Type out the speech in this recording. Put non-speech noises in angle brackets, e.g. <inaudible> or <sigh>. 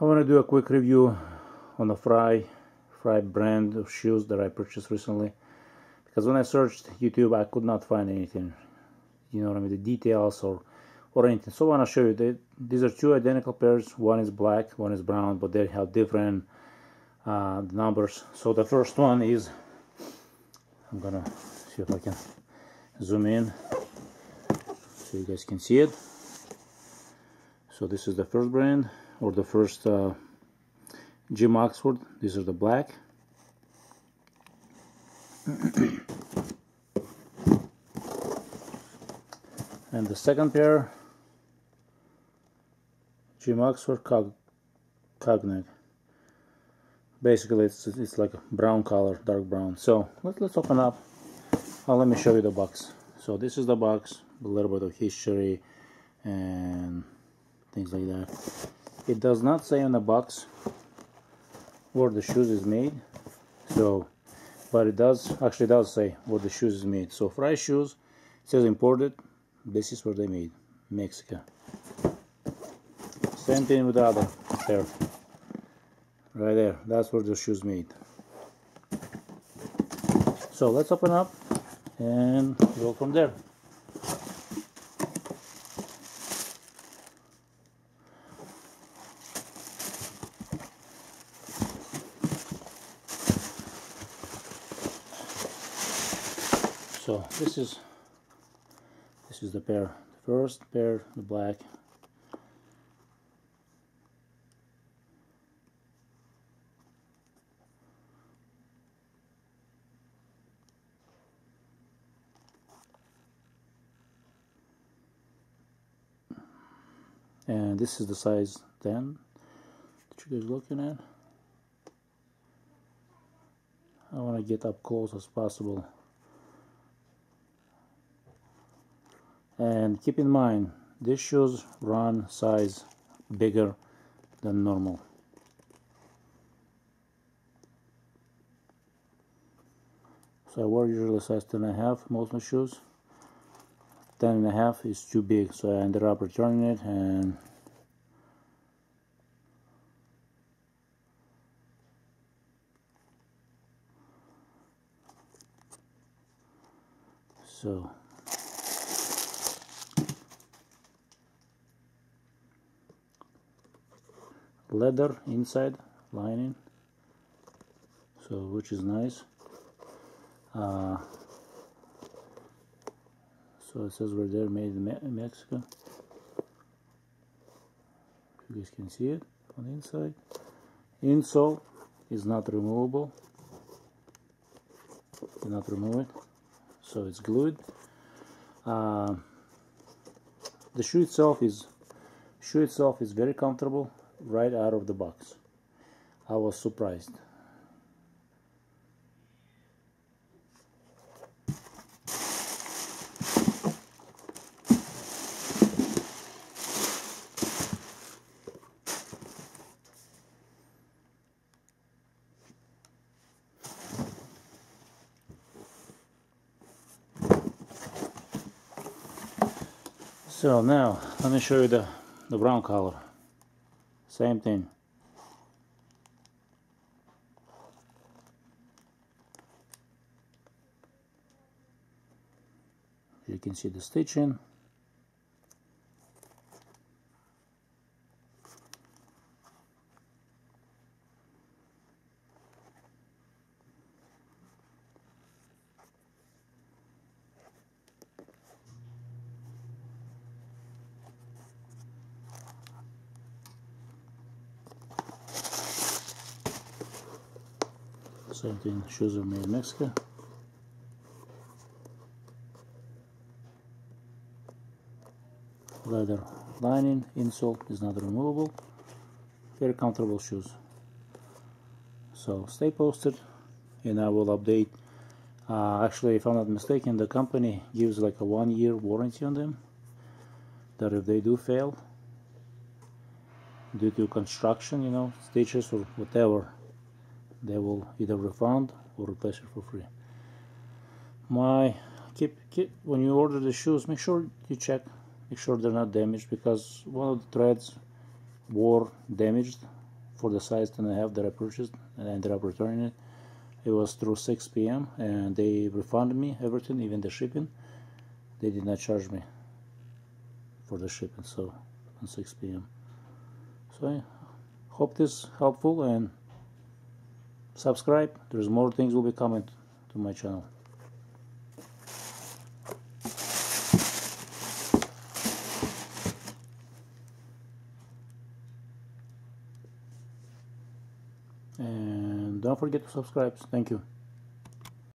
I want to do a quick review on the Fry Frye brand of shoes that I purchased recently. Because when I searched YouTube I could not find anything. You know what I mean? The details or or anything. So I want to show you that these are two identical pairs. One is black one is brown but they have different uh, numbers. So the first one is I'm gonna see if I can zoom in so you guys can see it. So this is the first brand or the first uh, Jim Oxford. These are the black. <clears throat> And the second pair Jim Oxford Cog Cognac. Basically it's it's like a brown color dark brown. So let, let's open up. Well, let me show you the box. So this is the box a little bit of history and things like that it does not say on the box where the shoes is made so but it does actually does say where the shoes is made. So Frye shoes says imported this is where they made Mexico. Same thing with the other pair right there that's where the shoes made. So let's open up and go from there so this is this is the pair the first pair the black. And this is the size 10 that you guys looking at. I want to get up close as possible and keep in mind these shoes run size bigger than normal. So I wear usually size 10 and a half most of my shoes. 10 and a half is too big so I ended up returning it and so leather inside lining. So which is nice. Uh, so it says we're there made in Mexico. You guys can see it on the inside. Insole is not removable. Cannot remove it. So it's glued. Uh, the shoe itself is shoe itself is very comfortable right out of the box I was surprised So now let me show you the, the brown color. Same thing. You can see the stitching. Same thing, shoes are made in Mexico. Leather lining, insole is not removable. Very comfortable shoes. So stay posted and I will update. Uh, actually, if I'm not mistaken, the company gives like a one year warranty on them. That if they do fail, due to construction, you know, stitches or whatever, they will either refund or replace it for free my keep, keep when you order the shoes make sure you check make sure they're not damaged because one of the threads wore damaged for the size and a half that I purchased and I ended up returning it. It was through 6 p.m. and they refunded me everything, even the shipping. They did not charge me for the shipping, so on 6 p.m. So I hope this helpful and subscribe. There's more things will be coming to my channel. and don't forget to subscribe thank you